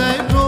they